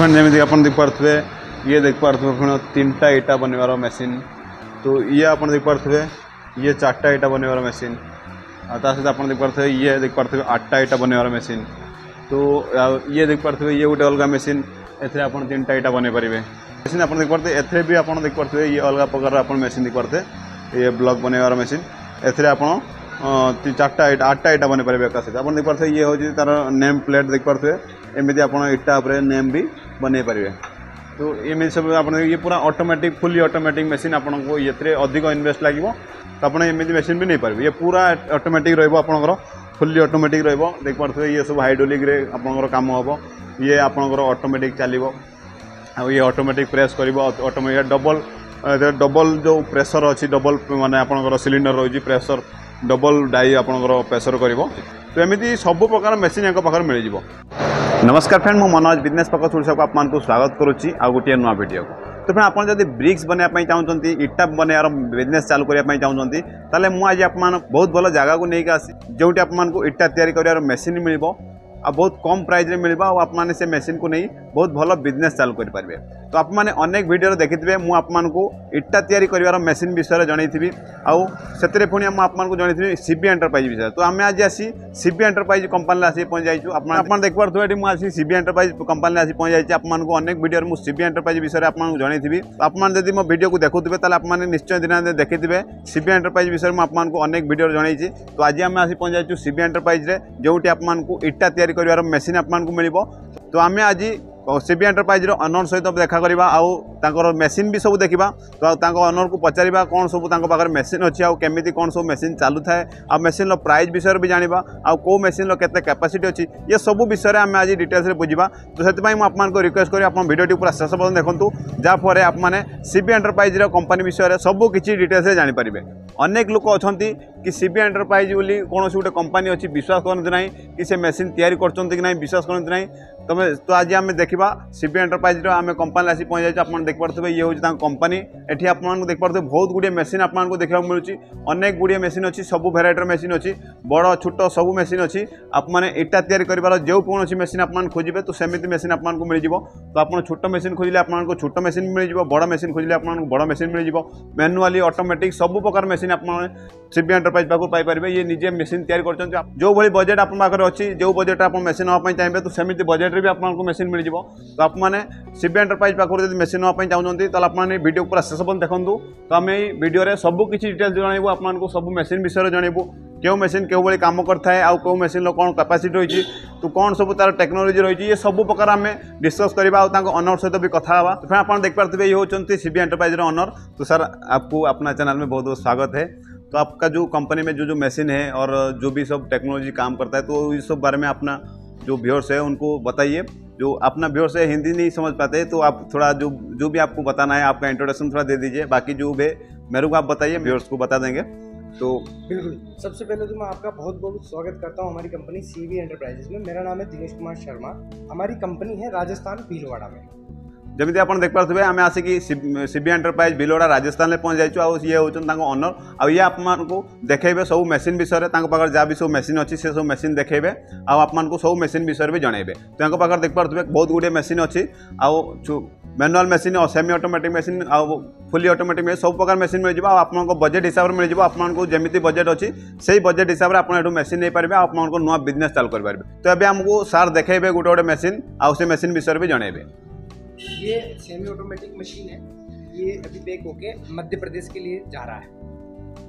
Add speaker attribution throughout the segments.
Speaker 1: Friend जमी आप देखिपे ये देखिपे पुणी तीन टा इटा बनवार मेसीन तो ये आप देखिपे ये चार्टा इटा बनवार मेसीन ता सहित आप देखिपे ये देख देखिपे आठटा इटा बनवार मेसीन तो ये देखिपे ये गोटे अलग मेसीन एथे आप तीन टा इटा बनई पारे मेसीन आप देखिपे एथे भी आप देखिपे ये अलग प्रकार मेसीन देखिपे ये ब्लॉक बनवार मेसीन एथे आप चार्टा आठटा इटा बन पारे एका सहित आप देखिपे ये हूँ तार नेम प्लेट देखिपे एमती आप इटा नेम भी बनई पारे तो एमती सब आप ये पूरा ऑटोमेटिक फुली ऑटोमेटिक मशीन आपको ये अधिक इनवेस्ट लगे तो आप एमती मशीन भी नहीं पारे ये पूरा ऑटोमेटिक रहा फुली ऑटोमेटिक रहा देखिपे ये सब हाइड्रोलिक आपंकर कम हम ये आपंकर ऑटोमेटिक चलो आ, ये ऑटोमेटिक प्रेस कर ऑटोमेटिक डबल डबल जो प्रेसर अच्छी डबल माने आपंकर सिलिंडर रही प्रेसर डबल डाई आपंकर प्रेसर कर तो एमती सब प्रकार मेसीन या पाखे मिल जाव नमस्कार फ्रेंड, मु मनोज बिज़नेस ओडिशा आपको स्वागत करुच्ची आ गोटे नुआ भिड तो फ्रेंड आपड़ जब ब्रिक्स बनवाई चाहते इटा बनवार बिज़नेस चालू करने चाहते तेल मुझे आप बहुत भल जगह को लेकिन आसी जो आपको इटा या मेसीन मिल आ बहुत कम प्राइस मिल आप से मेसीन को नहीं बहुत भल बिज़नेस चालू करेंगे तो आप मैंने अनेक मुझे आपको इटा तैयारी कर मेसीन विषय जनईथि आउ से पुणी आपको जनईथि सीबी एंटरप्राइज विषय तो आम आज आसी एंटरप्राइज कंपानी आसी पहुँच जाइए आप देखिए मुझे सीबी एंटरप्राइज कंपानी आसी पहुँच जाइए आपको अनेक वीडियो मुझे सीबी एंटरप्राइज विषय आपको जनईथि आपने मो वीडियो को देखुए तो आपने निश्चय दिन देखिथे सीबी एंटरप्राइज विषय मुझे आपको अनेक वीडियो जनईची तो आज आम आसी पहुँच जाइए सीबी एंटरप्राइज जो आपको इटा तैयारी आज सीबी एंटरप्राइज अनर सहित देखा करवा आउ मेसीन भी सब देखा तो अनर को पचारा कौन सब मेसीन अच्छी आमी कौन सब मेसीन चलू थाए आ मेसीन प्राइस विषय भी जाना आउ कौ मेसीन के कैपासीटी अच्छी ये सब विषय आम आज डिटेल्स बुझा तो से आपको रिक्वेस्ट करी आप पूरा शेष पर्यटन देखूँ जहाँफल आपने सीबी एंटरप्राइज कंपानी विषय सब किसी डिटेल्स जानीपारे अनेक लोक अच्छा कि सीबी एंटरप्राइज बोली कौन गोटे कंपानी अच्छी विश्वास करते ना कि से मेसीन तैयारी कर विश्वास करते ना तुम तो आज आम देखा सीबी एंटरप्राइज आम कंपानी आसी पहुँच जाए आप देखिपे ये हूँ कंपानी एटी आप देखिपे बहुत गुड़े मेसीन आपको देखा मिलूँ अनेक गुड़े मेसीन अच्छी, सब भेरइटर मेसीन अच्छी, बड़ छोट सब मेसीन अच्छी। आपने इटा तैयारी कर जो कौन मेसीन आप खोजे तो सेमती मेसीन आपको मिल तो आप छोट मेसीन खोजिले आपको छोट मेसीन मिल बड़ मेसीन खोजिले आपको बड़ मेसीन मिल मैनुआली ऑटोमेटिक सब प्रकार मेसीन आप सीबी एंटरप्राइज पाखु पाइपर ये निजे मेसीन तैयारी कर जो भाई बजेट आप अच्छी जो बजेट आप मेसीन हाँपाई चाहिए तो सेमती बजेट भी आपको मेसीन मिल तो आपने सीबी एंटरप्राइज जब मेसीन हाँपाई चाहते तो आपने वीडियो पूरा शेष पर्यटन देखूँ तो आम ये वीडियो सब किसी डिटेल्स जनइबू आपको सब मेसीन विषय जनइबू क्यों मेसीन क्यों भाई कम करता है आउ मेसीन कौन कैपासीटी रही तो कौन सब तार टेक्नोलोजी रही ये सब प्रकार आम डिस्कस करवा अनर सहित भी कथा हाँ तो फिर आप देखिए ये होती सीबी एंटरप्राइज अनर तो सर आपको अपना चैनल में बहुत बहुत स्वागत है तो आपका जो कंपनी में जो जो मशीन है और जो भी सब टेक्नोलॉजी काम करता है तो इस सब बारे में अपना जो व्यूअर्स है, उनको बताइए। जो अपना व्यूअर्स है, हिंदी नहीं समझ पाते तो आप थोड़ा जो जो भी आपको बताना है, आपका इंट्रोडक्शन थोड़ा दे दीजिए। बाकी जो भी मेरे को आप बताइए व्यूअर्स को बता देंगे। तो
Speaker 2: बिल्कुल। सबसे पहले तो मैं आपका बहुत बहुत स्वागत करता हूँ हमारी कंपनी सीवी एंटरप्राइजेस में। मेरा नाम है दिनेश कुमार शर्मा। हमारी कंपनी है राजस्थान भीलवाड़ा में।
Speaker 1: जमी आप देखिपे आम आसिक सीबी एंटरप्राइज बिलोड़ा राजस्थान में पहुँच जाइए आउ ये होती अनर आ ये आपको देखेबे सब मेसीन विषय पाखे जहाँ भी सब मेसीन अच्छी, से सब मेसीन देखेबे आपको सब मेसीन विषय भी जनइबे तो पाखे देखिपे बहुत गुड़े मेसीन अच्छी, आउ manual machine semi automatic machine आउ फुली अटोमेटिक में सब प्रकार मेसीन मिल जाए आप बजेट हिसाब से मिल जाए आपको जमी बजेट अच्छी से बजेट हिसाब से आप मेसीन नहीं पारे आपको नुआ बिज़नेस चालू करेंगे तो ये आमको सार देखे गोटे गोटे मेसीन आउ से मेसीन विषय भी जनइबे
Speaker 2: ये सेमी ऑटोमेटिक मशीन है। ये अभी पैक होके मध्य प्रदेश के लिए जा रहा है।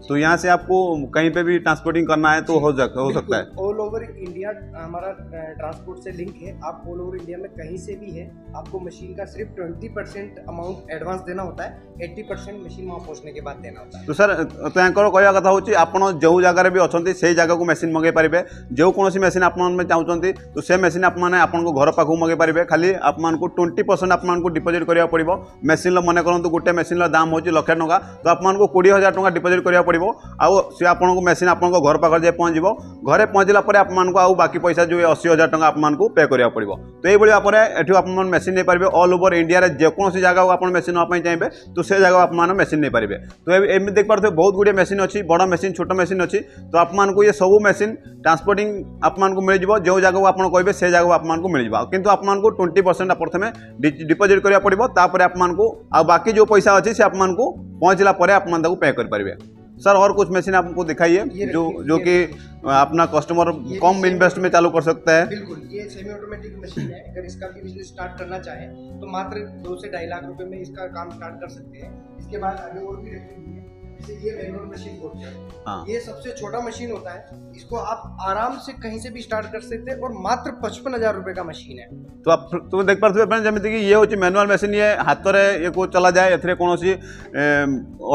Speaker 1: तो यहाँ से आपको कहीं पे भी ट्रांसपोर्टिंग करना है तो हो सकता हो सकता है
Speaker 2: ऑल ओवर इंडिया हमारा ट्रांसपोर्ट से लिंक है आप ऑल ओवर इंडिया में कहीं से भी है आपको मशीन का सिर्फ ट्वेंटी परसेंट अमाउंट एडवांस देना होता है एट्टी परसेंट मशीन वहाँ पहुँचने के बाद देना होता है
Speaker 1: तो सर तो यहाँ कहवा कथा हूँ ଆପଣ ଯେଉଁ ଜାଗାରେ ବି ଅଛନ୍ତି ସେଇ ଜାଗାକୁ ମେସିନ୍ ମଗାଇ ପାରିବେ ଯେକୌଣସି ମେସିନ୍ ଆପଣମାନେ ଚାହୁଁଛନ୍ତି ତ ସେ ମେସିନ୍ ଆପଣମାନେ ଆପଣଙ୍କ ଘର ପାଖକୁ ମଗାଇ ପାରିବେ ଖାଲି ଆପଣମାନଙ୍କୁ ଟ୍ୱେଣ୍ଟି ପରସେଣ୍ଟ ଆପଣଙ୍କୁ ଡିପୋଜିଟ୍ କରିବାକୁ ପଡ଼ିବ ମେସିନ୍ର ମନେ କରନ୍ତୁ ଗୋଟେ ମେସିନ୍ର ଦାମ ହେଉଛି ଲକ୍ଷେ ଟଙ୍କା ତ ଆପଣଙ୍କୁ କୋଡ଼ିଏ ହଜାର ଟଙ୍କା ଡିପୋଜିଟ୍ କରିବାକୁ करा पड़ो आपको मेसीन आपको घर पाखे जाए पहुँचे घर पहुँचला पर बाकी पैसा जो अशी हज़ार टाँग आपको पे करा पड़ो तो ये भाव आप मेसीन नहीं पारे अल ओवर इंडिया जो जगह आप मेसीन ना चाहिए तो से जगह आप मेसीन नहीं पारे तो एम देख पारे बहुत गुड़े मेसीन अच्छी बड़ मेसीन छोट मेसीन अच्छी तो आपको ये सब मेसीन ट्रांसपोर्ट आपको मिल जो जगह आप कहे से जगह आपको मिल जाए कि आपको ट्वेंटी परसेंट प्रथम डिपोजिट करा पड़ोता आपको आउ बाकी जो पैसा अच्छे से आपको पहुँचला पे आप पे करेंगे सर और कुछ मशीन आपको दिखाइए जो जो कि अपना कस्टमर कम इन्वेस्ट में चालू कर सकता है।
Speaker 2: बिल्कुल ये सेमी ऑटोमेटिक मशीन है। अगर इसका भी बिज़नेस स्टार्ट करना चाहे तो मात्र दो से ढाई लाख रुपए में इसका काम स्टार्ट कर सकते हैं। इसके बाद आगे और भी ये मैनुअल मशीन बोलते हैं।
Speaker 1: हाँ।
Speaker 2: ये सबसे छोटा मशीन होता है। इसको आप आराम से कहीं से भी स्टार्ट कर सकते हैं और मात्र पचपन हज़ार रुपए का मशीन है।
Speaker 1: तो आप तुम देख पार्थे फ्रेंड जमी कि ये हूँ मैनुआल मेसीन ये हाथ में ये को चला जाए एथिरे कौन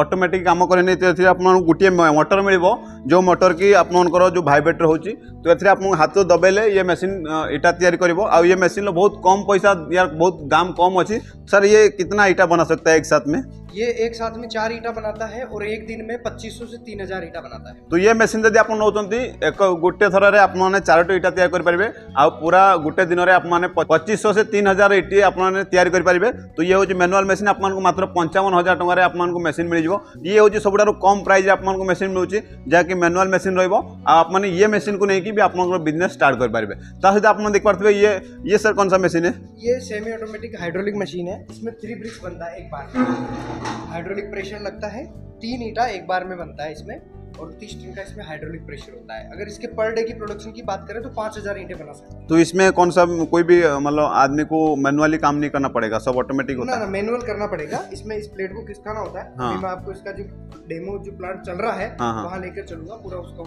Speaker 1: अटोमेटिक काम तो एथिरे गोटे मोटर मिल जो मोटर की आपंकर जो भाइब्रेटर होची तो एथिरे आप हाथ दबेले ये मेसीन इटा तैयारी करिवो आ ये मेसीन बहुत कम पैसा यार बहुत दाम कम अच्छी सर ये कितना इटा बना सकता है एक साथ में?
Speaker 2: ये एक साथ में चार ईटा बनाता है और एक दिन में 2500 से 3000 ईटा बनाता है।
Speaker 1: तो ये मेसीन जब आप नौकरी एक गोटे थर में आपने चारोटी इटा तैयार करेंगे आ पूरा गोटे दिन में आपने पच्चीस से तीन हज़ार इटी आपने तैयार करेंगे तो ये हूँ मैनुआल मेसीन आपको मात्र पंचावन हज़ार टकर मेसीन मिल जाए ये हूँ सबुठ कम प्राइस आपको मेसीन मिलूँ जहाँकि मैनुआल मेसीन रही ये मेसीन को लेकिन भी आप बिज़नेस स्टार्ट करेंगे ता सहित आप देख पारे ये ये सर कौन सा मेसीन है?
Speaker 2: ये सेमी ऑटोमेटिक हाइड्रोलिक मशीन है। इसमें थ्री ब्रिक्स बनता है एक बार। हाइड्रोलिक प्रेशर लगता है तीन ईटा एक बार में बनता है इसमें और तीस टन का इसमें हाइड्रोलिक प्रेशर होता है। अगर इसके पर डे की प्रोडक्शन की बात करें तो पाँच हज़ार ईंटें बना सकते हैं।
Speaker 1: तो इसमें कौन सा कोई भी मतलब आदमी को मैनुअली काम नहीं करना पड़ेगा सब ऑटोमेटिक होता
Speaker 2: ना
Speaker 1: है?
Speaker 2: ना मैनुअल करना पड़ेगा। इसमें इस प्लेट को खिसकाना होता है?
Speaker 1: हाँ।
Speaker 2: मैं आपको इसका जो डेमो जो प्लांट चल रहा है
Speaker 1: हाँ, हाँ।
Speaker 2: वहाँ लेकर चलूँगा पूरा उसका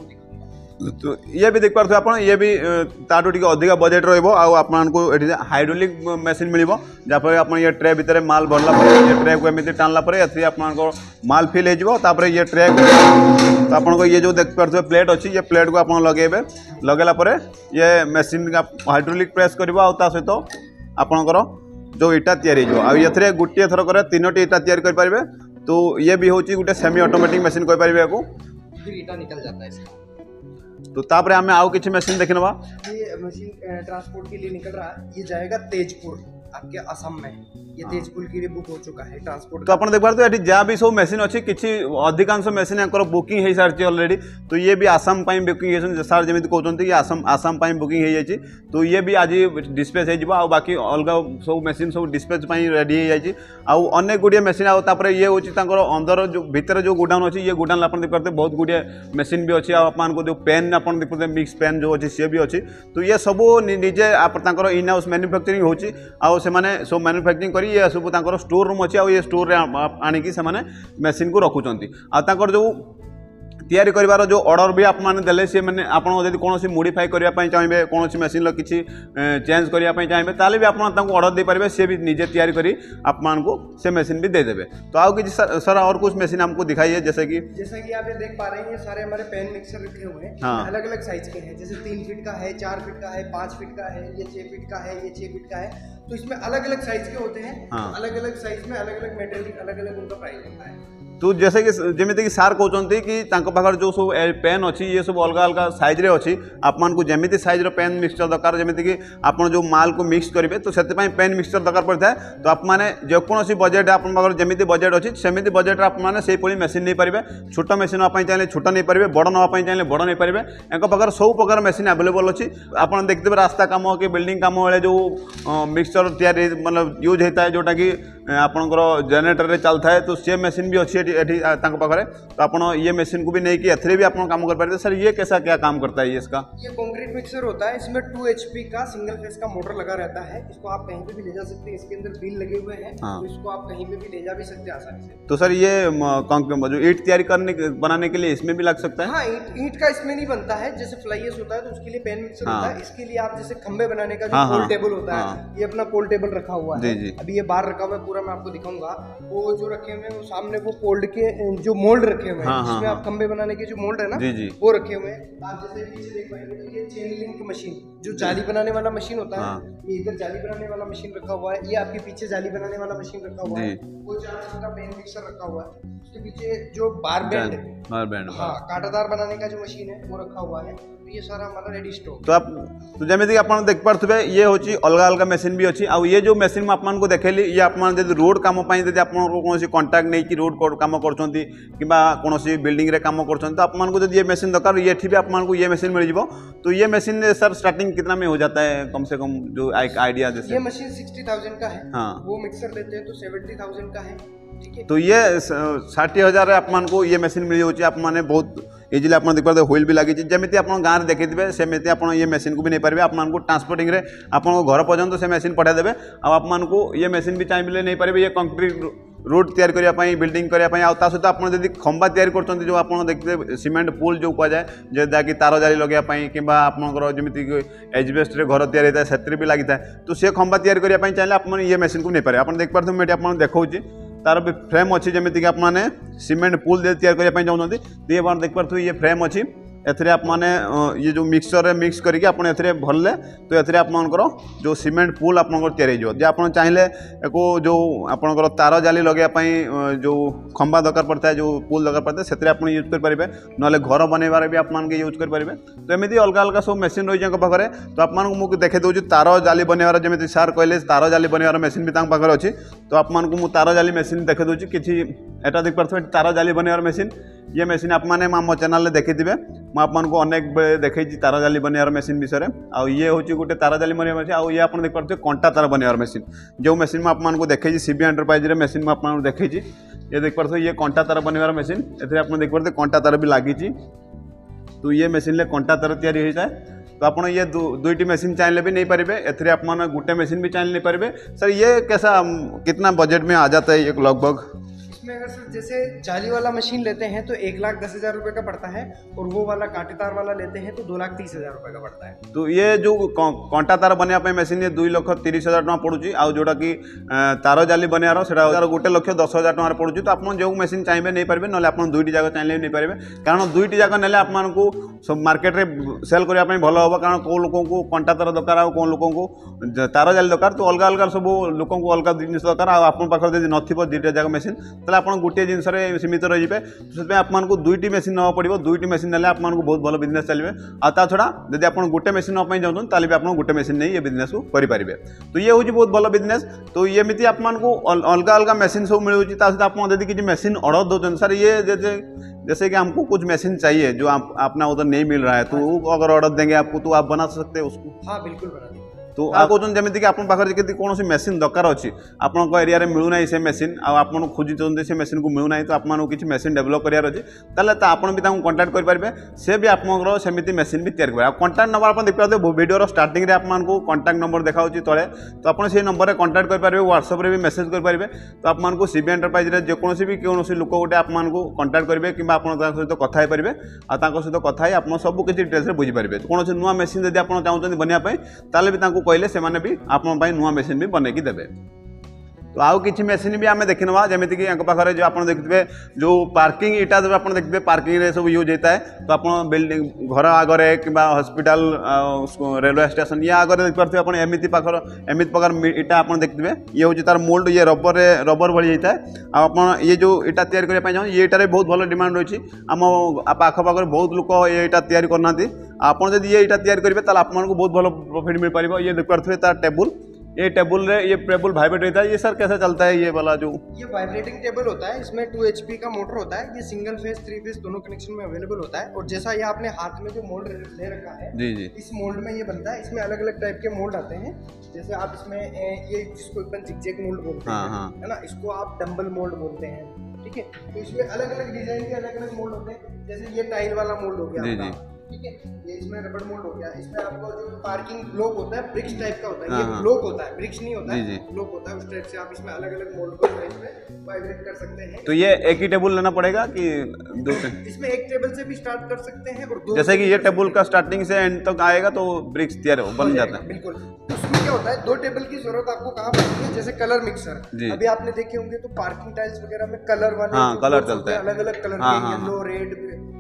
Speaker 1: ये भी देख पारे आप ये भी टी अधिक बजेट रहा ये हाइड्रोलिक मेसीन मिल जहाँफल आप ये ट्रे भितर माल भरला ये ट्रे को एमती टाणला ये आप माल फिल हो ये ट्रे तो आप ये जो देख पारे प्लेट अच्छी ये प्लेट को आप लगेबे लगेला ये मेसीन हाइड्रोलिक प्रेस कर सहित आपणकर जो इटा हो गोटे थरक तीनो इटा करेंगे तो ये भी हूँ गोटे सेमी ऑटोमेटिक मेसीन कहीपर को
Speaker 2: निकल जाता इसका
Speaker 1: तो तापर आम आउ किसी मेसीन देखने वा
Speaker 2: ये मशीन ट्रांसपोर्ट के लिए निकल रहा है। ये जाएगा तेजपुर। आपके असम में। ये हाँ। तेजपुर की बुक हो चुका है ट्रांसपोर्ट
Speaker 1: तो आपण देखबार तो एठी जहाँ भी सब मेसीन अच्छी किसी अधिकांश मेसीन यांकर बुकिंग हो सारी अलरेडी तो ये भी आसाम पर बुकिंग सर जमी कहते कि आसाम आसाम पर बुकिंग हो तो ये भी आज डिस्पैच हो बाकी अलग सब मेसीन सब डिस्पैच रेडी हो गुड़िया मेसीन आपर ये होकर अंदर जो भितर जो गोडाउन अच्छी ये गोडाउन आप देख पाते बहुत गुड़िया मेसीन भी अच्छी आपको जो पेन आप देख पाते मिक्स पेन जो अच्छी सी भी अच्छी। तो ये सब निजे इन हाउस मैन्युफैक्चरिंग हो आने सब मानुफैक्चरिंग कर सब स्टोर रूम अच्छे आ स्टोर में आणिक मेसीन को रखुंट आर जो ତିଆରି କରିବାର ଯେଉଁ ଅର୍ଡ଼ର ବି ଆପଣମାନେ ଦେଲେ ସେମାନେ ଆପଣ ଯଦି କୌଣସି ମୋଡ଼ିଫାଏ କରିବା ପାଇଁ ଚାହିଁବେ କୌଣସି ମେସିନ୍ର କିଛି ଚେଞ୍ଜ କରିବା ପାଇଁ ଚାହିଁବେ ତାହେଲେ ବି ଆପଣ ତାଙ୍କୁ ଅର୍ଡ଼ର ଦେଇପାରିବେ ସିଏ भी ନିଜେ ତିଆରି କରି ଆପଣମାନଙ୍କୁ ସେ ମେସିନ୍ भी दे देवे तो आओ किसी सर, सर और कुछ मशीन हमको दिखाइए जैसे कि
Speaker 2: जैसा कि आप ये देख पा रहे हैं ये सारे हमारे पेन मिक्सर रखे हुए हैं
Speaker 1: हाँ।
Speaker 2: अलग अलग साइज के हैं जैसे तीन फीट का है चार फीट का है पाँच फीट का है ये छः फीट का है ये छः फीट का है तो इसमें अलग अलग साइज के होते हैं
Speaker 1: हाँ।
Speaker 2: अलग अलग साइज में अलग अलग मेटेरियल अलग अलग उनका प्राइस होता है
Speaker 1: तो जैसे कि जमीती कि सार कहते कि पाखर जो सब पेन अच्छी, ये सब अलग अलग सैज्रे अच्छी आपको जमी सैज्र पेन मिक्सचर दरकार, जमीती कि आप माल को मिक्स करेंगे तो से पेन मिक्सचर दरकार पड़ता है तो आपने जेकोसी बजेट आप जमी बजेट अच्छी, सेमती बजेट आपने मेसीन नहीं पारे छोट मेसीन नापी चाहिए छोट नहीं पारे बड़ नापी चाहिए बड़ नहीं पारे एक प्रकार सब प्रकार मेसीन आवेलेबल अच्छी आप देखते रास्ता कम कि बिल्डिंग कम बेले जो मिक्सचर तैयारी मतलब यूज़ होता है, जोटा कि ଆପଣଙ୍କର ଜେନେରେଟରରେ ଚାଲିଥାଏ ତ ସେ ମେସିନ୍ ବି ଅଛି ଏଠି ଏଠି ତାଙ୍କ ପାଖରେ ତ ଆପଣ ये मशीन को भी नहीं कि एथरे भी आप काम कर पाते सर ये कैसा क्या काम करता है ये इसका
Speaker 2: ये कंक्रीट मिक्सर होता है इसमें टू एच का सिंगल फेस का मोटर लगा रहता है इसको आप कहीं पे भी ले जा सकते हैं इसके अंदर बिल लगे हुए हैं
Speaker 1: हाँ।
Speaker 2: तो इसको आप कहीं पे भी ले जा भी सकते हैं आसानी से
Speaker 1: तो सर ये म, कौन- जो ईट तैयारी करने के- बनाने के लिए इसमें भी लग सकता है
Speaker 2: हाँ ईंट ईंट का इसमें नहीं बनता है जैसे फ्लाइयस होता है तो उसके लिए पेन मिक्सर
Speaker 1: हाँ।
Speaker 2: होता है इसके लिए आप जैसे खंबे बनाने का
Speaker 1: हाँ,
Speaker 2: जो
Speaker 1: हाँ,
Speaker 2: पोल टेबल होता
Speaker 1: हाँ।
Speaker 2: है ये अपना पोल टेबल रखा हुआ है
Speaker 1: जी, जी।
Speaker 2: अभी ये बाहर रखा हुआ है पूरा मैं आपको दिखाऊँगा वो जो रखे हुए हैं वो सामने वो फोल्ड के जो मोल्ड रखे हुए हैं
Speaker 1: हाँ, हाँ,
Speaker 2: जिसमें
Speaker 1: हाँ।
Speaker 2: आप खंबे बनाने के जो मोल्ड है ना
Speaker 1: जी, जी।
Speaker 2: वो रखे हुए हैं आप जैसे पीछे देख पाएँगे तो ये चेन लिंक मशीन जो जाली बनाने वाला मशीन होता
Speaker 1: हाँ।
Speaker 2: है। ये इधर जाली बनाने वाला मशीन रखा हुआ है ये आपके पीछे जाली बनाने वाला मशीन रखा हुआ है वो चार सौ का पेन मिक्सर रखा हुआ है। उसके पीछे जो बार बैंड
Speaker 1: बार बैंड
Speaker 2: हाँ।, हाँ। कांटादार बनाने का जो मशीन है वो रखा हुआ है। तो ये सारा
Speaker 1: तो आप तो जमी आप देखिपे ये हूँ अलग अलग मेसीन भी अच्छी आउ ये जो मेसीन आपको देखेली ये आप रोड कम आप कौन कंटाक्ट नहीं कि रोड कम कर कौन बिल्डिंग कम कर तो आप मेसीन दरकार ये भी आप ये मेसीन मिल जाए तो ये मेसीन सर स्टार्ट टाइम कितना में हो जाता है? कम से कम जो एक आइडिया जैसे।
Speaker 2: ये मशीन सिक्सटी थाउज़ेंड का है।
Speaker 1: हाँ।
Speaker 2: वो मिक्सर लेते हैं तो सेवेंटी थाउज़ेंड का है तो ये
Speaker 1: साठी हज़ार आप मान को ये मेसीन मिल आप आपने बहुत इजिली आप देख पाते हुईल भी लगी जमी आप गाँव में देखे थे सेमती आप ये मेसीन को भी नहीं पारे आप ट्रांसपोर्टिंग आप घर पर्यटन से मेसीन पठाईदेवे आपको ये मेसीन भी चाहिए नहीं पारे ये कंक्रीट ରୋଡ୍ ତିଆରି କରିବା ପାଇଁ ବିଲ୍ଡିଂ କରିବା ପାଇଁ ଆଉ ତା ସହିତ ଆପଣ ଯଦି ଖମ୍ବା ତିଆରି କରୁଛନ୍ତି ଯେଉଁ ଆପଣ ଦେଖିଥିବେ ସିମେଣ୍ଟ ପୁଲ୍ ଯେଉଁ କୁହାଯାଏ ଯେ ଯାହାକି ତାର ଜାଲି ଲଗାଇବା ପାଇଁ କିମ୍ବା ଆପଣଙ୍କର ଯେମିତିକି ଏଜବେଷ୍ଟରେ ଘର ତିଆରି ହେଇଥାଏ ସେଥିରେ ବି ଲାଗିଥାଏ ତ ସେ ଖମ୍ବା ତିଆରି କରିବା ପାଇଁ ଚାହିଁଲେ ଆପଣ ଇଏ ମେସିନ୍କୁ ନେଇପାରିବେ ଆପଣ ଦେଖିପାରୁଥିବେ ମୁଁ ଏଠି ଆପଣଙ୍କୁ ଦେଖାଉଛି ତାର ବି ଫ୍ରେମ୍ ଅଛି ଯେମିତିକି ଆପଣମାନେ ସିମେଣ୍ଟ ପୁଲ୍ ଯଦି ତିଆରି କରିବା ପାଇଁ ଚାହୁଁଛନ୍ତି ତ ଇଏ ଆପଣ ଦେଖିପାରୁଥିବେ ଇଏ ଫ୍ରେମ୍ ଅଛି ଏଥିରେ ଆପଣମାନେ ଅ, ଇଏ ଯେଉଁ ମିକ୍ସଚରରେ ମିକ୍ସ କରିକି ଆପଣ ଏଥିରେ ଭରିଲେ ତ ଏଥିରେ ଆପଣଙ୍କର ଯେଉଁ ସିମେଣ୍ଟ ପୁଲ୍ ଆପଣଙ୍କର ତିଆରି ହେଇଯିବ ଯେ ଆପଣ ଚାହିଁଲେ ୟାକୁ ଯେଉଁ ଆପଣଙ୍କର ତାର ଜାଲି ଲଗାଇବା ପାଇଁ ଅ, ଯେଉଁ ଖମ୍ବା ଦରକାର ପଡ଼ିଥାଏ ଯେଉଁ ପୁଲ୍ ଦରକାର ପଡ଼ିଥାଏ ସେଥିରେ ଆପଣ ୟୁଜ୍ କରିପାରିବେ ନହେଲେ ଘର ବନେଇବାରେ ବି ଆପଣମାନେ ୟୁଜ୍ କରିପାରିବେ ତ ଏମିତି ଅଲଗା ଅଲଗା ସବୁ ମେସିନ୍ ରହିଛି ତାଙ୍କ ପାଖରେ ତ ଆପଣଙ୍କୁ ମୁଁ ଦେଖାଇ ଦେଉଛି ତାର ଜାଲି ବନେଇବାର ଯେମିତି ସାର୍ କହିଲେ ତାର ଜାଲି ବନେଇବାର ମେସିନ୍ ବି ତାଙ୍କ ପାଖରେ ଅଛି ତ ଆପଣଙ୍କୁ ମୁଁ ତାର ଜାଲି ମେସିନ୍ ଦେଖାଇ ଦେଉଛି କିଛି ଏଟା ଦେଖିପାରୁଥିବେ ଏଠି ତାର ଜାଲି ବନେଇବାର ମେସିନ୍ ये मेसीन आपने मो चेल देखीथे मुझक अनेक देखी तार जाली मेसीन विषय आउ ये हूँ गोटे तार जाली बनवा मेसीन आउ ये देखते हैं कंटा तार बनवार मेसीन जो मेसीन मुझे देखी सी एंटरप्राइज मेसीन मुझे देखी ये देख पार्थ ये कंटा तार बनवार मेसीन एप देख पार्थे कंटा तार भी लगी तो ये मेसीन में कंटा तार या तो आप ये दुईट मेसीन चाहिए भी नहीं पारे एप गोटे मेसीन भी चाहिए नहीं पारे सर, ये कैसा, कितना बजट में आ जाता है ये लगभग?
Speaker 2: इसमें अगर सर जैसे जाली वाला मशीन लेते हैं तो एक लाख दस हज़ार रुपए का पड़ता है और वो वाला कांटेदार वाला लेते हैं तो दो लाख तीस हज़ार रुपए का पड़ता है।
Speaker 1: तो ये जो कंटा तार बनवाई ये दुई लक्ष तीस हज़ार टाँग पड़ू आउ जोटा कि तार जाली बनवार से गोटे लक्ष दस हज़ार टकर पड़ू तो आप जो मेसीन चाहिए नहीं पारे ना आप दुईट जाक चाहिए नहीं पारे कारण दुईट जाक ने आप मार्केट सेल करने भल हम कारण कौ लोक कंटा तार दरकार आ कौ लोक तार जाली दरकार तो अलग अलग सब लोक अलग जिन दरकार आप पाखे नथब जाक मेसीन आपन गोटे जिनसे सीमित रहीपे तो आपको दुईट मेसीन ना पड़ो दुईट मेसीन ना आपको बहुत भल बिज़नेस चलिए आता जब आप गोटे मेसीन ना चाहते तेल भी आप गोटे मेसीन नहीं ये बिज़नेस करेंगे तो ये हूँ बहुत भल बिज़नेस तो येमती आपको अलग अलग मेसीन सब मिलूँ ता सहित किसी मेसीन अर्डर दौरान सर ये जैसे कि हमको कुछ मेसीन चाहिए जो आप अपना उधर नहीं मिल रहा है तो अगर ऑर्डर देंगे आपको तो आप बना सकते हैं उसको
Speaker 2: हाँ बिल्कुल बना
Speaker 1: তো ଆଉ କହୁଛନ୍ତି ଯେମିତିକି ଆପଣଙ୍କ ପାଖରେ ଯଦି କୌଣସି ମେସିନ୍ ଦରକାର ଅଛି ଆପଣଙ୍କ ଏରିଆରେ ମିଳୁନାହିଁ ସେ ମେସିନ୍ ଆଉ ଆପଣ ଖୋଜୁଛନ୍ତି ସେ ମେସିନ୍କୁ ମିଳୁନାହିଁ ତ ଆପଣଙ୍କୁ କିଛି ମେସିନ୍ ଡେଭଲପ୍ କରିବାର ଅଛି ତାହେଲେ ତ ଆପଣ ବି ତାଙ୍କୁ କଣ୍ଟାକ୍ଟ କରିପାରିବେ ସେ ବି ଆପଣଙ୍କର ସେମିତି ମେସିନ୍ ବି ତିଆରି କରିବେ ଆଉ କଣ୍ଟାକ୍ଟ ନମ୍ବର ଆପଣ ଦେଖିପାରୁଥିବେ ଭିଡ଼ିଓର ଷ୍ଟାର୍ଟିଂରେ ଆପଣଙ୍କୁ କଣ୍ଟାକ୍ଟ ନମ୍ବର ଦେଖାଉଛି ତଳେ ତ ଆପଣ ସେଇ ନମ୍ବରରେ କଣ୍ଟାକ୍ଟ କରିପାରିବେ ହ୍ୱାଟ୍ସଆପ୍ରେ ବି ମେସେଜ୍ କରିପାରିବେ ତ ଆପଣଙ୍କୁ ସିବି ଏଣ୍ଟରପ୍ରାଇଜରେ ଯେକୌଣସି ବି କୌଣସି ଲୋକ ଗୋଟେ ଆପଣଙ୍କୁ କଣ୍ଟାକ୍ଟ କରିବେ କିମ୍ବା ଆପଣ ତାଙ୍କ ସହିତ କଥା ହେଇପାରିବେ ଆଉ ତାଙ୍କ ସହିତ କଥା ହେଇ ଆପଣ ସବୁ କିଛି ଡିଟେଲ୍ସରେ ବୁଝିପାରିବେ କୌଣସି ନୂଆ ମେସିନ୍ ଯଦି ଆପଣ ଚାହୁଁଛନ୍ତି ବନେଇବା ପାଇଁ ତାହେଲେ ବି ତାଙ୍କୁ କହିଲେ ସେମାନେ ବି ଆପଣଙ୍କ ପାଇଁ ନୂଆ ମେସିନ୍ ବି ବନେଇକି ଦେବେ तो आउ कि मेसीन भी आम देखने जमीक पाखे जो आप देखते जो पार्किंग इटा जो आप देखते पार्किंग सब यूज़ होता है तो आप बिल्डिंग घर आगे कि हस्पिटाल रेलवे स्टेशन या आगे देखिए आप एम पाखर एमती प्रकार इटा आप देखते ये हूँ तार मोल्ड ये रबर रबर भाई होता है आप ये जो इटा या करने चाहूँ ये इटार बहुत भल डिमांड रही आम आखपाखर बहुत लोक ये इटा तैयारी करना आप जब ये इटा तैयारी करेंगे बहुत भल प्रफिट मिल पार ये देखिए तार टेबुल ये टेबल रे ये टेबल वाइब्रेट रहता है ये सर कैसे चलता है ये वाला जो?
Speaker 2: ये वाइब्रेटिंग टेबल होता है इसमें टू एच का मोटर होता है ये सिंगल फेस थ्री फेस दोनों कनेक्शन में अवेलेबल होता है और जैसा ये आपने हाथ में जो मोल्ड ले रखा है
Speaker 1: जी जी।
Speaker 2: इस मोल्ड में ये बनता है इसमें अलग अलग टाइप के मोल्ड आते हैं जैसे आप इसमें ये जिसको अपन जिगजैग मोल्ड बोलते
Speaker 1: हाँ,
Speaker 2: हैं
Speaker 1: हाँ।
Speaker 2: है ना इसको आप डंबल मोल्ड बोलते हैं ठीक है? तो इसमें अलग अलग डिज़ाइन के अलग अलग मोल्ड होते हैं जैसे ये टाइल वाला मोल्ड हो गया
Speaker 1: जी,
Speaker 2: आपका, ठीक है? ये इसमें रबड़ मोल्ड हो गया। इसमें आपका जो पार्किंग ब्लॉक होता है ब्रिक्स टाइप का होता है।
Speaker 1: हाँ,
Speaker 2: ये
Speaker 1: हाँ।
Speaker 2: ब्लॉक होता है ब्रिक्स नहीं होता है ब्लॉक होता है। उस टाइप से आप इसमें अलग अलग मोल्ड को इसमें वाइब्रेट कर सकते हैं।
Speaker 1: तो ये एक ही टेबल लेना पड़ेगा कि दो
Speaker 2: इसमें एक टेबल से भी स्टार्ट कर सकते हैं और दो
Speaker 1: जैसे कि ये टेबल का स्टार्टिंग से एंड तक आएगा तो ब्रिक्स तैयार हो- बन जाता है।
Speaker 2: बिल्कुल। उसमें क्या होता है दो टेबल की ज़रूरत आपको कहाँ पड़ती है? जैसे कलर मिक्सर। अभी आपने देखे होंगे तो पार्किंग टाइल्स वगैरह में कलर वाले
Speaker 1: हाँ, कलर
Speaker 2: होते
Speaker 1: चलता
Speaker 2: हैं,
Speaker 1: है।
Speaker 2: अलग अलग कलर
Speaker 1: हाँ, हाँ,
Speaker 2: येलो रेड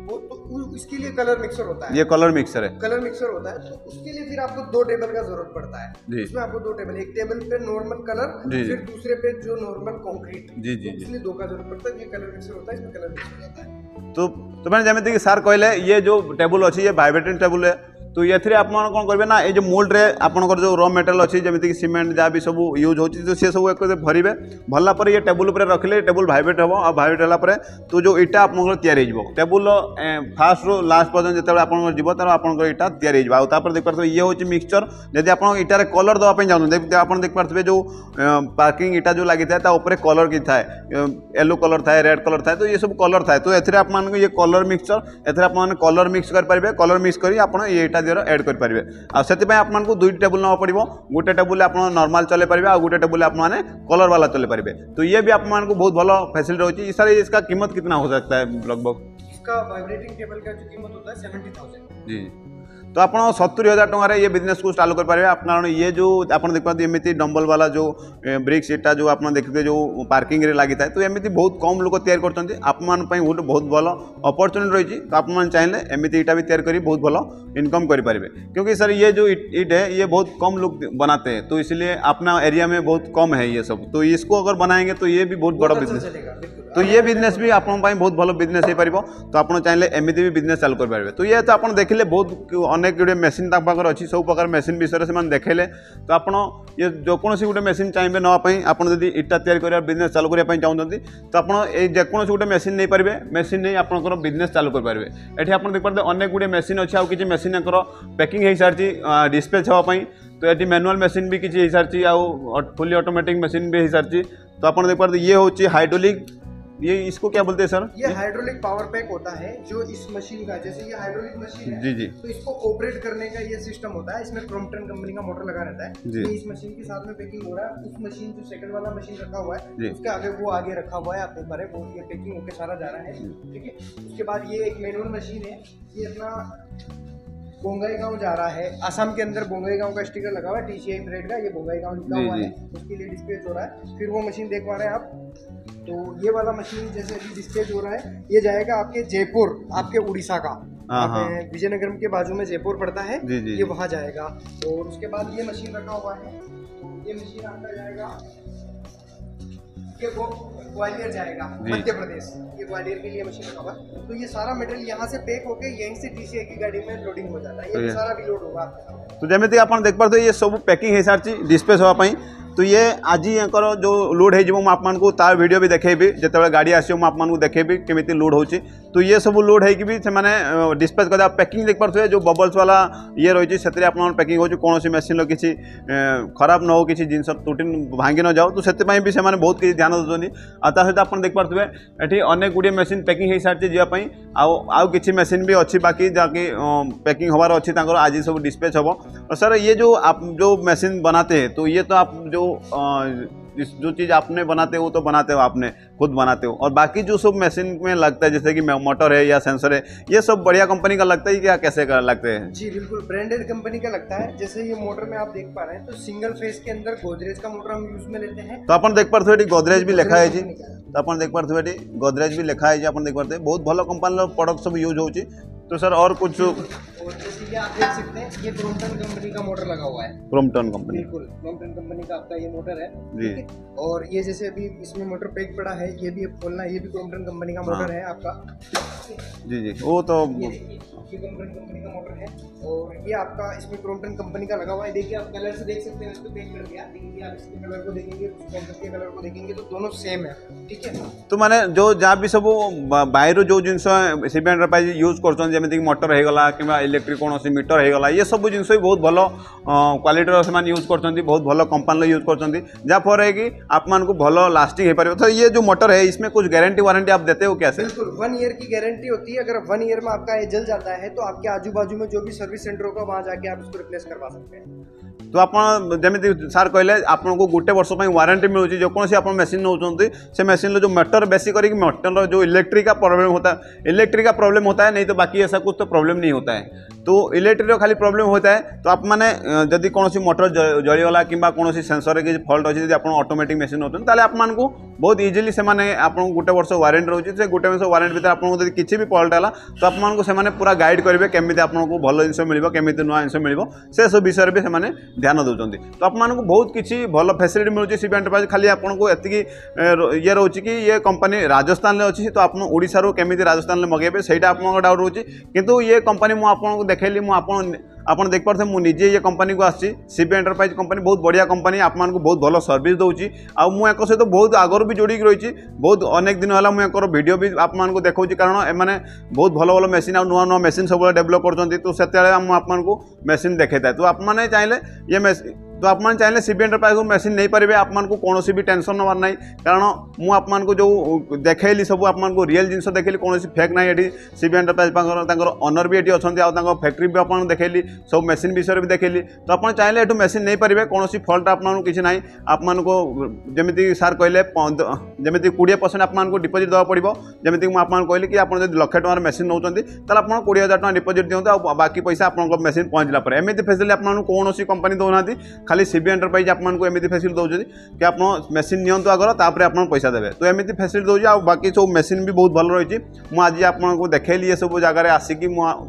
Speaker 2: वो तो इसके लिए कलर मिक्सर होता है।
Speaker 1: ये कलर मिक्सर है।
Speaker 2: कलर मिक्सर होता है तो उसके लिए फिर आपको दो टेबल का ज़रूरत पड़ता है।
Speaker 1: जी।
Speaker 2: उसमें आपको दो टेबल एक टेबल पे नॉर्मल कलर। फिर दूसरे पे जो नॉर्मल कॉन्क्रीट
Speaker 1: जी जी
Speaker 2: इसलिए दो का ज़रूरत पड़ता है ये कलर मिक्सर होता है इसमें कलर मिक्सर होता है।
Speaker 1: तो तो मैंने जमीती सार कहले ये जो टेबल अच्छी ये वाइब्रेटिंग टेबल है तो ये आप कौन करेंगे ना ये मोल्ड आपंकर जो र मेटेरियल अच्छी जमीती सीमेंट जहाँ भी सब यूज़ होती तो सी सब एक भरवे भरला ये टेबुल रखले टेबुल भाइब्रेट हम और भाइब्रेट होला तो जो इटा आप तैयारी हो टेबुल फास्ट रू लास्ट पर्यटन जो आप जीव तार आप इटा तैयारी हो आउे देख पारे ये हूँ मिक्सचर जदि आप इटार कलर देवाई चाहते आप देख पारे जो पार्किंग इटा जो लगी था ऊपर कलर कि थाए येलो कलर थाए रेड कलर थाए तो ये सब कलर थाए तो एथिरे आप ये कलर मिक्सचर एथिरे आप कलर मिक्स करेंगे कलर मिक्स कर ये इटा दियर एड करेंगे आपाई आपको दुई टेबुल ना पड़ो गोटे टेबुल आप नर्माल चले पारे आ गोटे टेबुल आप कलर वाला चले पारे तो ये भी आपको बहुत भल फैसिलिटी होती सर इसका कीमत कितना हो सकता है लगभग
Speaker 2: इसका वाइब्रेटिंग टेबल का जो कीमत होता है सेवेंटी थाउज़ेंड
Speaker 1: जी। तो आप सतुरी हज़ार टकर ये बिज़नेस को चालू करेंगे कारण ये जो आप देख पाते एमती डम्बल वाला जो ब्रिक्स इटा जो आप देखते जो पार्किंग रे लगी तो एमती बहुत कम लोग तैयार करते गोटे बहुत भल अपरचुनिटी रही तो आप चाहिए एमती इटा भी तैयार कर बहुत भल इनकम करेंगे क्योंकि सर ये जो इट है ये बहुत कम लोग बनाते हैं तो इसलिए अपना एरिया में बहुत कम है ये सब। तो इसको अगर बनाएँगे तो ये भी बहुत बड़ा
Speaker 2: अच्छा
Speaker 1: बिज़नेस तो ये बिज़नेस भी आपण बहुत भल बिज़नेस हो पार तो आप चाहिए एमती भी बिज़नेस चालू करेंगे तो ये तो आप देखिले बहुत अनेक गुड़े मेसीन पाखे अच्छी सब प्रकार मेसीन विषय से देखेले। तो आप ये जो कौन गोटे मेसीन चाहिए नापी आप इटा कर बिज़नेस चालू करने चाहते तो आप जेकोसी गोटे मेसीन नहीं पारे मेसीन नहीं आपंकर बिज़नेस चालू करेंगे ये आप देखते अनेक गुड़े मेसीन अच्छी, आउ कि मेसीन पैकिंग हो सारी डिस्पैच हाँपाई तो ये मैनुआल मेसीन भी किसी हो सारी आउ फुली ऑटोमेटिक मेसीन भी हो सारी तो आप देख पाते ये हूँ हाइड्रोलिक ये इसको क्या बोलते हैं सर?
Speaker 2: ये हाइड्रोलिक पावर पैक होता है जो इस मशीन का जैसे ये हाइड्रोलिक मशीन है
Speaker 1: जी जी।
Speaker 2: तो इसको ऑपरेट करने का ये सिस्टम होता है। इसमें क्रॉम्पटन कंपनी का मोटर लगा रहता है।
Speaker 1: जी।
Speaker 2: ये इस मशीन के साथ में पैकिंग हो रहा है। उस मशीन जो सेकंड वाला मशीन रखा हुआ। है उसके आगे वो आगे रखा हुआ है आप देख पा रहे वो ये पैकिंग होकर सारा जा रहा है। ठीक है? उसके बाद ये एक मैनुअल मशीन है। ये अपना बोंगाई गाँव जा रहा है। असम के अंदर बोंगाई गाँव का स्टिकर लगा हुआ है टीसीआई ब्रेड का ये बोंगाई गाँव लिखा हुआ है। उसके लिए डिस्प्लेज हो रहा है। फिर वो मशीन देख पा रहे हैं आप। तो ये वाला मशीन जैसे अभी डिस्प्लेज हो रहा है ये जाएगा आपके जयपुर आपके उड़ीसा का।
Speaker 1: हाँ, हाँ।
Speaker 2: विजयनगरम के बाजू में जयपुर पड़ता है
Speaker 1: जी, जी,
Speaker 2: ये वहाँ जाएगा। और उसके बाद ये मशीन रखा हुआ है तो ये मशीन आपका जाएगा। ये वो ग्वालियर जाएगा मध्य प्रदेश। ये ग्वालियर के लिए मशीन रखा हुआ है। तो ये सारा मटेरियल यहाँ से पैक होके यहीं से टीसीआई की गाड़ी में लोडिंग हो जाता है।
Speaker 1: तो
Speaker 2: ये
Speaker 1: ये-
Speaker 2: सारा भी लोड होगा
Speaker 1: तो जमीती आप देख पारे ये सब पैकिंग हो सारी डिस्पेस हाँपाई तो ये आज यहाँ जो लोड हो तार वीडियो भी देखेबी जिते गाड़ी आसो आपको देखेबी केमी लोड हो तो ये सब लोड से डिस्पेच कर पैकिंग देख पारे जो बबल्स वाला ये रही है आप हो कौन मेसीन किसी खराब न हो किसी जिन त्रुटि भांगी न जाओ तो से भी बहुत किसी ध्यान देते सहित आप देख पारे ये अनेक गुड़िए मेसीन पैकिंग हो सारी जावाई आउ किसी मेसीन भी अच्छी बाकी जहाँकि पैकिंग हबार अच्छी आज सब डिस्पैच और सर, ये जो आप, जो मशीन बनाते हैं तो ये तो आप, जो अ, जिस जो चीज़ आपने बनाते हो तो बनाते हो आपने खुद बनाते हो। और बाकी जो सब मशीन में लगता है जैसे कि मोटर है या सेंसर है ये सब बढ़िया कंपनी का लगता है क्या कैसे का लगते हैं?
Speaker 2: जी बिल्कुल। ब्रांडेड कंपनी का लगता है। जैसे ये मोटर में आप देख पा रहे हैं तो सिंगल फेस के अंदर गोदरेज का मोटर हम यूज़ में लेते हैं।
Speaker 1: तो अपन देख पारे गोदरेज भी लिखा है जी। तो अपन देख पारे गोदरेज भी लिखा है जी अपन देख पारे बहुत भल कंपनी प्रोडक्ट सब यूज़ हो तो सर और कुछ
Speaker 2: और आप देख सकते हैं ये क्रोम्पटन कंपनी का मोटर लगा हुआ है।
Speaker 1: क्रोमटन कंपनी
Speaker 2: बिल्कुल क्रोम्पटन कंपनी का आपका ये मोटर है।
Speaker 1: जी।
Speaker 2: और ये जैसे अभी इसमें मोटर पैक पड़ा है ये भी खोलना ये भी क्रोम्पटन कंपनी का मोटर है। आपका।
Speaker 1: जी जी। वो तो
Speaker 2: ये क्रोम्पटन कंपनी का मोटर है। और ये आपका इसमें क्रोम्पटन कंपनी का लगा हुआ है। देखिए आप कलर से देख सकते हैं इसको पैक कर दिया। देखिए आप इसके कलर को देखेंगे के कलर को देखेंगे तो दोनों सेम है। ठीक है?
Speaker 1: तो माने जो जहाँ भी सब बाहर जो जिन सीमेंट पाई यूज़ कर मोटर होगा कि इलेक्ट्रिक कौन मीटर होगा ये सब जिन बहुत भल क्वाटर से यूज़ कर बहुत भल कंपानी यूज़ कर जहाँफल कि आपको भल लास्टिंग हो पारे तो ये जो मटर है इसमें कुछ गारंटी वारंटी आप देते हो कैसे
Speaker 2: बिल्कुल वन ईयर की गारंटी होती है। अगर वन ईयर में आपका ये जल जाता है तो आपके आजू बाजू में जो भी सर्विस सेंटर होगा, वहाँ जाके आप उसको रिप्लेस करवा सकते हैं।
Speaker 1: तो आप जमी सार कहे आपको गोटे वर्ष ପାଇଁ मिलूँ ମିଳୁଛି, ଯେକୌଣସି ଆପଣ ମେସିନ୍ ନେଉଛନ୍ତି मेसीन जो ଯେଉଁ बेस कर କରିକି जो इलेक्ट्रिक का होता है इलेक्ट्रिक का होता है नहीं तो बाकी ऐसा कुछ तो प्रोब्लेम नहीं होता है तो इलेक्ट्रिक खाली प्रोब्लेम होता है तो आप मैंने जदि कौन मटर जलीगला कि कौन सेनसर किसी फल्ट अच्छी आप अटोमेटिक मेसीन नौते हैं आपको बहुत इजिली से गोटे वर्ष वारेन्ट रोचे से गोटे वर्ष वारेन्ट भितर आप किसी भी फल्ट है तो आपको से पूरा गाइड करेंगे केमी आपको भल जिन मिले केमी नुआ जिन मिले से सब विषय भी ध्यान दूसरी तो आपको बहुत किसी भल फैसिलिटी मिलूँ सी बैंड पास खाली आपको ये ये रोच कि ये कंपनी राजस्थान में अच्छी तो आपशार कमी राजस्थान में मगेबे से आप डाउट रोचे कितु ये कंपनी मुझे देखे मुझे ଦେଖିପାରୁଥିବେ ମୁଁ ନିଜେ ଇଏ କମ୍ପାନୀକୁ ଆସିଛି ସିବି ଏଣ୍ଟରପ୍ରାଇଜ୍ କମ୍ପାନୀ ବହୁତ ବଢ଼ିଆ କମ୍ପାନୀ ଆପଣମାନଙ୍କୁ ବହୁତ ଭଲ ସର୍ଭିସ୍ ଦେଉଛି ଆଉ ମୁଁ ୟାଙ୍କ ସହିତ ବହୁତ ଆଗରୁ ବି ଯୋଡ଼ିକି ରହିଛି ବହୁତ ଅନେକ ଦିନ ହେଲା ମୁଁ ୟାଙ୍କର ଭିଡ଼ିଓ ବି ଆପଣମାନଙ୍କୁ ଦେଖାଉଛି କାରଣ ଏମାନେ ବହୁତ ଭଲ ଭଲ ମେସିନ୍ ଆଉ ନୂଆ ନୂଆ ମେସିନ୍ ସବୁବେଳେ ଡେଭଲପ୍ କରୁଛନ୍ତି ତ ସେତେବେଳେ ମୁଁ ଆପଣଙ୍କୁ ମେସିନ୍ ଦେଖାଇଥାଏ ତ ଆପଣମାନେ ଚାହିଁଲେ ଇଏ ମେସିନ୍ तो आप चाहिए सी बी एंटरप्राइज मेसीन नहीं पारे आपको कौन भी टेंशन नबार ना कारण मुझे जो देखली सब आपको रियल जिन देखली कौन फेक ना ये सी बी एंटरप्राइज अनर भी ये अच्छा फैक्ट्री भी आपको देखली, सब मेसीन विषय भी देखली। तो आप चाहिए ये मेसीन नहीं पारे कौन फल्ट आपको किसी ना आपको जमी सार कहले जमी कोड़े परसेंट आपको डिपोजिट देवा पड़ो जमीक मुझे कहली कि आप लक्ष टार मेसीन नौ आप कोड़े हज़ार टाइम डिपोजिट दिखाँ बाकी पैसा आप मेसीन पहुँचला एमती फेसिलिटी खाली सीबी एंटरप्राइज आपको एमती फैसिलिटी दौर कि आप मेसीन नियंतु आगर तापर आप पैसा देवे तो एमती फैसिलिटी दौर आ बाकी सब मेसीन भी बहुत भल रही मुझे आपको देखली ये सब जगह आसिक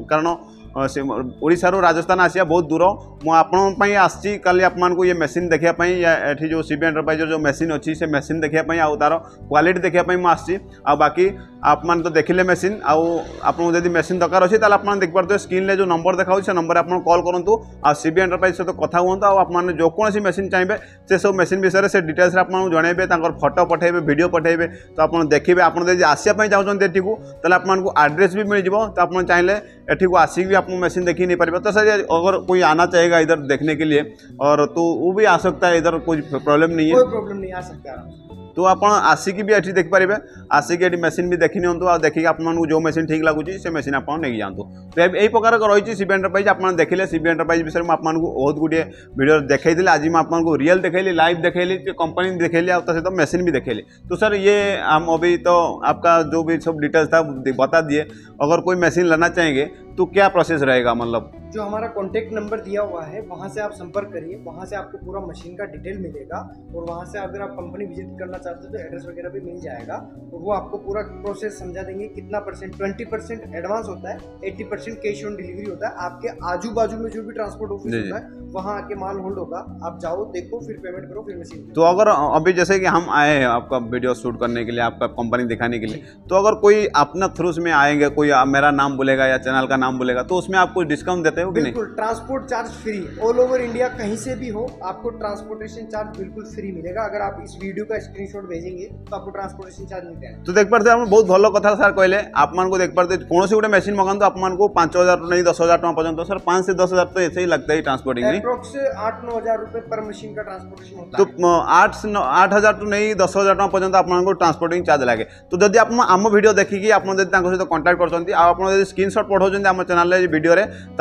Speaker 1: कारण से ओडार राजस्थान आसिया बहुत दूर मुझे आसी कल आपको ये मेसीन देखापी ये जो सीबी एंटरप्राइज जो मेसीन अच्छी से मेसीन देखापी आ तार क्वालिटी देखापी मुझे आ बाकी आप तो देखिले मेसीन आपको जब मेसीन दरकार अच्छी आप देखिए स्क्रीन जो नंबर देखा से नंबर आप कल करूँ आ सीबी एंटरप्राइज सहित कथ हूँ आप जो कौन मेसीन चाहिए से सब मेसीन विषय से डिटेल्स आपको जनइबे फटो पठेबे भिड पठेबे तो आप देखिए आप आसपा चाहते तो आपको आड्रेस भी मिल जाव तो आप चाहिए एठी आसिक भी आपको मशीन देखी नहीं पारे तो सर अगर कोई आना चाहेगा इधर देखने के लिए और तो भी आ सकता है इधर कोई प्रॉब्लम नहीं है
Speaker 2: प्रॉब्लम नहीं आ सकता
Speaker 1: तो आप आसिक भी ये देखिपारे आसिक ये मेसीन भी देखी आ देखिए आपको जो मेसीन ठीक लगुच, से मेसीन आप जातु तो यही प्रकार रही सीबी एंटरप्राइज आप देखिले सीबी एंटरप्राइज विषय में आपको बहुत गुटे भिडियो देखी आज मैं आपको रियल देखली लाइव देखली कंपनी देखली आ सहित मेसीन भी देखली। तो सर, ये हम अभी तो आपका जो भी सब डिटेल्स था, बता दिए। अगर कोई मशीन लेना चाहेंगे तो क्या प्रोसेस रहेगा मतलब?
Speaker 2: जो हमारा कॉन्टेक्ट नंबर दिया हुआ है वहाँ से आप संपर्क करिए वहाँ से आपको पूरा मशीन का डिटेल मिलेगा और वहाँ से अगर आप कंपनी विज़िट करना चाहते हो तो एड्रेस वगैरह भी मिल जाएगा और वो आपको पूरा प्रोसेस समझा देंगे कितना परसेंट ट्वेंटी परसेंट एडवांस होता है eighty percent cash on delivery होता है आपके आजू बाजू में जो भी ट्रांसपोर्ट ऑफ़िस होता है वहाँ आके माल होल्ड होगा आप जाओ देखो फिर पेमेंट करो फिर मशीन
Speaker 1: तो अगर अभी जैसे कि हम आए हैं आपका वीडियो शूट करने के लिए आपका कंपनी दिखाने के लिए तो अगर कोई अपना थ्रू में आएँगे कोई मेरा नाम बोलेगा या चैनल का नाम बोलेगा तो उसमें आप कुछ डिस्काउंट देते हो कि नहीं?
Speaker 2: Transport charge free all over India कहीं से भी हो आपको ट्रांसपोर्टेशन चार्ज बिल्कुल फ्री मिलेगा। अगर आप इस वीडियो का स्क्रीनशॉट भेजेंगे तो आपको ट्रांसपोर्टेशन चार्ज मिल जाएगा
Speaker 1: तो देख पाते बहुत भल कथा सर कहले आप देख पाते कौन गोटे मेसीन मगातु आपको पाँच हज़ार नहीं दस हज़ार टाँग पर्यटन सर पाँच से दस हज़ार तो ऐसे ही लगता है ट्रांसपोर्टिंग
Speaker 2: आठ नौ हज़ार रुपए पर मशीन का ट्रांसपोर्टेशन
Speaker 1: तो आठ आठ हज़ार टू नहीं दस हज़ार टाँग पर्यटन आपको ट्रांसपोर्टिंग चार्ज लगे। तो जब आप आम भिड देखिए आप सहित कंटाक्ट कर स्क्रीन सट पठाऊँ आम चैनल भिडियो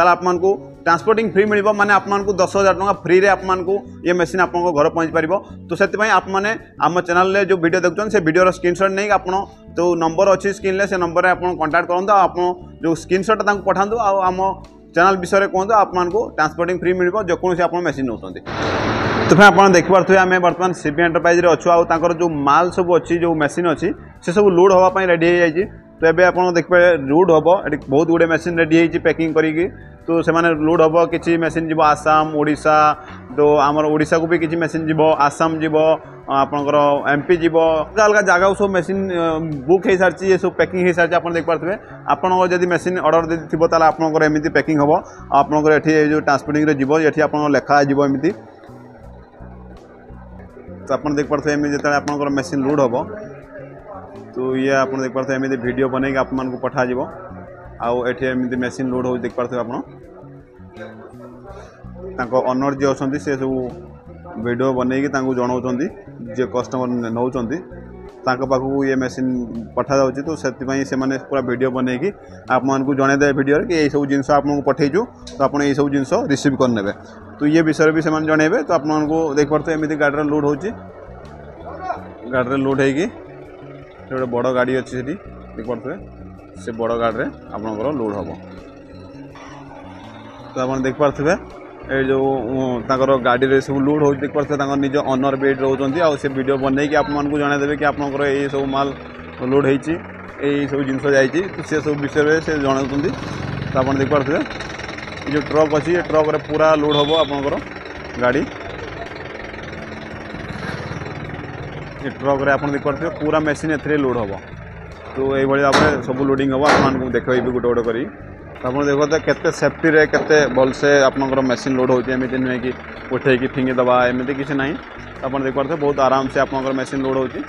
Speaker 1: आपको ट्रांसपोर्टिंग फ्री मिल मैंने आपको दस हज़ार टाँग फ्री आपको ये मेसीन आप घर पहुँच पार तो से आपने आम चैनल जो भिड देखते से भिडर स्क्रीनशट नहीं आप जो नंबर अच्छी स्क्रीन से नंबर में आप कंटाक्ट करूँ आप जो स्क्रीनशट पठातु आम चैनल विषय कहते आपको ट्रांसपोर्टिंग फ्री मिल जेकोसी आप मेसीन नौ तो फिर आप देखिपे आम बर्तमान सीबी एंटरप्राइज अच्छु आर जो माल सब अच्छी जो मेसीन अच्छी से सब लोड हाँपाई रेडी हो तो ये आप देखिए लोड हम ये बहुत गुड़े मेसीन रेडी पैकिंग करी तो से लोड हम कि मेसीन जी आसाम ओडा तो आमर ओडा को भी किसी मेसीन जी आसाम जीव आपंकर एम पी जीव अलग अलग जगह सब मेसीन बुक हो सारी ये सब पैकिंग हो सारी आप देखिपे आप जब मेसीन अर्डर थी तेल आपंकर एमती पैकिंग हम आपंकर ये जो ट्रांसपोर्टिंग जीव ये आप लिखाव एमती तो आप देखिपे जो आप मेसीन लोड हम तो ये आप देखिए एम भिड बन आपको पठाव आमती मेसीन लोड हो, देख आप ओनर जी अच्छा से सब भिड बन जनावं जे कस्टमर नौ पाक ये मेसीन पठा जा तो से पूरा भिड बन आपको जनईदे भिड कि ये सब जिनस आपको पठेचु तो आप ये सब जिन रिसीव करने तो ये विषय भी से जनइबे तो आपको देखिपे एम गाड़ी लोड हो गाड़ी लोड होगी ଗୋଟେ ବଡ଼ ଗାଡ଼ି ଅଛି ସେଠି ଦେଖିପାରୁଥିବେ ସେ ବଡ଼ ଗାଡ଼ିରେ ଆପଣଙ୍କର ଲୋଡ଼୍ ହେବ ତ ଆପଣ ଦେଖିପାରୁଥିବେ ଏଇ ଯେଉଁ ଉଁ, ତାଙ୍କର ଗାଡ଼ିରେ ସବୁ ଲୋଡ଼୍ ହେଉଛି ଦେଖିପାରୁଥିବେ ତାଙ୍କ ନିଜ ଅନର୍ ବି ଏଇଠି ରହୁଛନ୍ତି ଆଉ ସେ ଭିଡ଼ିଓ ବନେଇକି ଆପଣମାନଙ୍କୁ ଜଣାଇଦେବେ କି ଆପଣଙ୍କର ଏଇ ସବୁ ମାଲ ଲୋଡ଼୍ ହେଇଛି ଏଇ ସବୁ ଜିନିଷ ଯାଇଛି ତ ସେ ସବୁ ବିଷୟରେ ସେ ଜଣାଉଛନ୍ତି ତ ଆପଣ ଦେଖିପାରୁଥିବେ ଏ ଯେଉଁ ଟ୍ରକ୍ ଅଛି ଏ ଟ୍ରକ୍ରେ ପୁରା ଲୋଡ଼୍ ହେବ ଆପଣଙ୍କର ଗାଡ଼ି ଟ୍ରକ୍ରେ ଆପଣ ଦେଖିପାରୁଥିବେ ପୁରା ମେସିନ୍ ଏଥିରେ ଲୋଡ଼୍ ହେବ ତ ଏଇଭଳି ଭାବରେ ସବୁ ଲୋଡ଼ିଂ ହେବ ଆପଣମାନଙ୍କୁ ଦେଖେଇବି ଗୋଟେ ଗୋଟେ କରି ତ ଆପଣ ଦେଖୁଥିବେ କେତେ ସେଫ୍ଟିରେ କେତେ ଭଲସେ ଆପଣଙ୍କର ମେସିନ୍ ଲୋଡ଼୍ ହେଉଛି ଏମିତି ନୁହେଁ କି ଉଠେଇକି ଫିଙ୍ଗି ଦେବା ଏମିତି କିଛି ନାହିଁ ତ ଆପଣ ଦେଖିପାରୁଥିବେ ବହୁତ ଆରାମସେ ଆପଣଙ୍କର ମେସିନ୍ ଲୋଡ଼୍ ହେଉଛି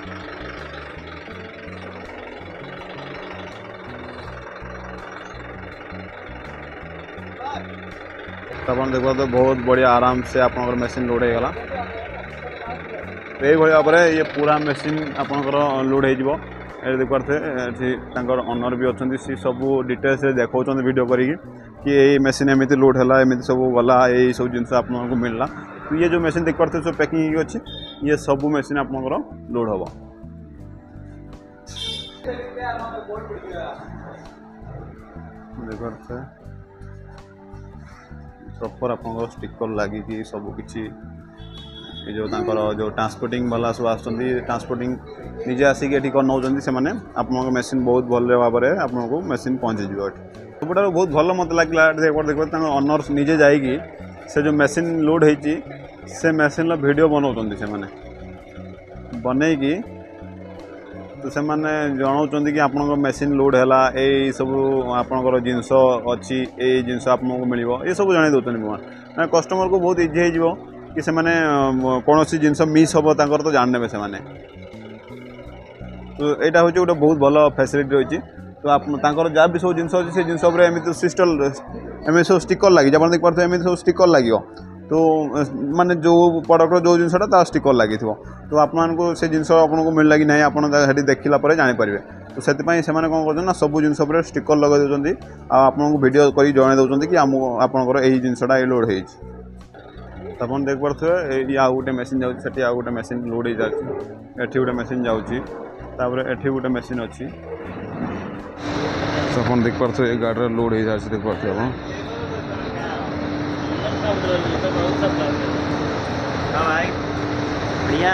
Speaker 1: ତ ଆପଣ ଦେଖିପାରୁଥିବେ ବହୁତ ବଢ଼ିଆ ଆରାମସେ ଆପଣଙ୍କର ମେସିନ୍ ଲୋଡ଼୍ ହେଇଗଲା ତ ଏଇଭଳି ଭାବରେ ଇଏ ପୁରା ମେସିନ୍ ଆପଣଙ୍କର ଲୋଡ଼୍ ହେଇଯିବ ଏଠି ଦେଖିପାରୁଥିବେ ଏଠି ତାଙ୍କର ଅନର୍ ବି ଅଛନ୍ତି ସେ ସବୁ ଡିଟେଲ୍ସରେ ଦେଖାଉଛନ୍ତି ଭିଡ଼ିଓ କରିକି କି ଏଇ ମେସିନ୍ ଏମିତି ଲୋଡ଼୍ ହେଲା ଏମିତି ସବୁ ଗଲା ଏଇ ସବୁ ଜିନିଷ ଆପଣଙ୍କୁ ମିଳିଲା ତ ଇଏ ଯେଉଁ ମେସିନ୍ ଦେଖିପାରୁଥିବେ ସବୁ ପ୍ୟାକିଂ ହେଇକି ଅଛି ଇଏ ସବୁ ମେସିନ୍ ଆପଣଙ୍କର ଲୋଡ଼୍ ହେବ ଦେଖିପାରୁଥିବେ ପ୍ରପର୍ ଆପଣଙ୍କର ଷ୍ଟିକର୍ ଲାଗିକି ସବୁ କିଛି ଏ ଯେଉଁ ତାଙ୍କର ଯେଉଁ ଟ୍ରାନ୍ସପୋର୍ଟିଂ ବାଲା ସବୁ ଆସୁଛନ୍ତି ଟ୍ରାନ୍ସପୋର୍ଟିଂ ନିଜେ ଆସିକି ଏଠି କ'ଣ ନେଉଛନ୍ତି ସେମାନେ ଆପଣଙ୍କ ମେସିନ୍ ବହୁତ ଭଲ ଭାବରେ ଆପଣଙ୍କୁ ମେସିନ୍ ପହଞ୍ଚିଯିବ ଏଠି ସବୁଠାରୁ ବହୁତ ଭଲ ମୋତେ ଲାଗିଲା ଏଠି ଦେଖିବ ଦେଖିବ ତାଙ୍କ ଅନର୍ସ ନିଜେ ଯାଇକି ସେ ଯେଉଁ ମେସିନ୍ ଲୋଡ଼୍ ହେଇଛି ସେ ମେସିନ୍ର ଭିଡ଼ିଓ ବନାଉଛନ୍ତି ସେମାନେ ବନେଇକି ତ ସେମାନେ ଜଣାଉଛନ୍ତି କି ଆପଣଙ୍କ ମେସିନ୍ ଲୋଡ଼୍ ହେଲା ଏଇ ସବୁ ଆପଣଙ୍କର ଜିନିଷ ଅଛି ଏଇ ଜିନିଷ ଆପଣଙ୍କୁ ମିଳିବ ଏସବୁ ଜଣାଇ ଦେଉଛନ୍ତି ମାନେ କଷ୍ଟମରକୁ ବହୁତ ଇଜି ହେଇଯିବ କି ସେମାନେ ଅମ, କୌଣସି ଜିନିଷ ମିସ୍ ହେବ ତାଙ୍କର ତ ଜାଣିନେବେ ସେମାନେ ତ ଏଇଟା ହେଉଛି ଗୋଟେ ବହୁତ ଭଲ ଫ୍ୟାସିଲିଟି ରହିଛି ତ ଆପଣ ତାଙ୍କର ଯାହା ବି ସବୁ ଜିନିଷ ଅଛି ସେ ଜିନିଷ ଉପରେ ଏମିତି ସିଷ୍ଟମ୍ ଏମିତି ସବୁ ଷ୍ଟିକର୍ ଲାଗିଛି ଆପଣ ଦେଖିପାରୁଥିବେ ଏମିତି ସବୁ ଷ୍ଟିକର୍ ଲାଗିବ ତ ଅ, ମାନେ ଯେଉଁ ପ୍ରଡ଼କ୍ଟର ଯେଉଁ ଜିନିଷଟା ତା ଷ୍ଟିକର୍ ଲାଗିଥିବ ତ ଆପଣମାନଙ୍କୁ ସେ ଜିନିଷ ଆପଣଙ୍କୁ ମିଳିଲା କି ନାହିଁ ଆପଣ ତା- ସେଠି ଦେଖିଲା ପରେ ଜାଣିପାରିବେ ତ ସେଥିପାଇଁ ସେମାନେ କ'ଣ କରୁଛନ୍ତି ନା ସବୁ ଜିନିଷ ଉପରେ ଷ୍ଟିକର୍ ଲଗାଇ ଦେଉଛନ୍ତି ଆଉ ଆପଣଙ୍କୁ ଭିଡ଼ିଓ କରି ଜଣାଇ ଦେଉଛନ୍ତି କି ଆମକୁ ଆପଣଙ୍କର ଏଇ ଜିନିଷଟା ଏଇ ଲୋଡ଼୍ ହେଇଛି ତ ଆପଣ ଦେଖିପାରୁଥିବେ ଏଇଠି ଆଉ ଗୋଟେ ମେସିନ୍ ଯାଉଛି ସେଠି ଆଉ ଗୋଟେ ମେସିନ୍ ଲୋଡ଼୍ ହେଇଯାଉଛି ଏଠି ଗୋଟେ ମେସିନ୍ ଯାଉଛି ତାପରେ ଏଠି ଗୋଟେ ମେସିନ୍ ଅଛି ତ ଆପଣ ଦେଖିପାରୁଥିବେ ଏ ଗାଡ଼ିରେ ଲୋଡ଼୍ ହେଇଯାଉଛି ଦେଖିପାରୁଥିବେ ଆପଣ
Speaker 3: हाँ भाई बढ़िया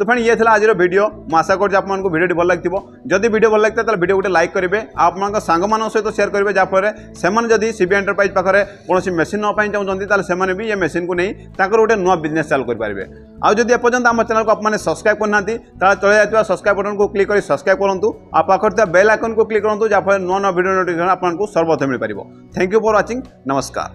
Speaker 1: তো ফ্রেন্ড ইয়ে লা আজর ভিডিও মু আশা করছি আপনার ভিডিওটি ভাল লাগবে যদি ভিডিও ভাল লাগছে তাহলে ভিডিও গোটে লাইক করবে আপনার সাংমান সহ সেয়ার করবে যাফলে সে যদি সিবি এন্টরপ্রাইজ পাখে কৌশি মেসিন নেওয়া চাহুমান তাহলে সে বি এ মেসিন কু নেই তাঁর গোটে নূয়া বিজনেস চালু করে আউ যদি এপর্যন্ত আমার চ্যানেল আপনার সবসক্রাইব করনা তাহলে চলে যাওয়া সবসক্রাইব বটন কু ক্লিক করে সবসক্রাইব করতু আর পাখে থাকা বেল আইকন কু ক্লিক করতু যাফলে নূয়া নূয়া ভিডিও নোটিফিকেশন আপনার সর্বপ্রথমে মিলপার থ্যাংক ইউ ফর ওয়াচিং নমস্কার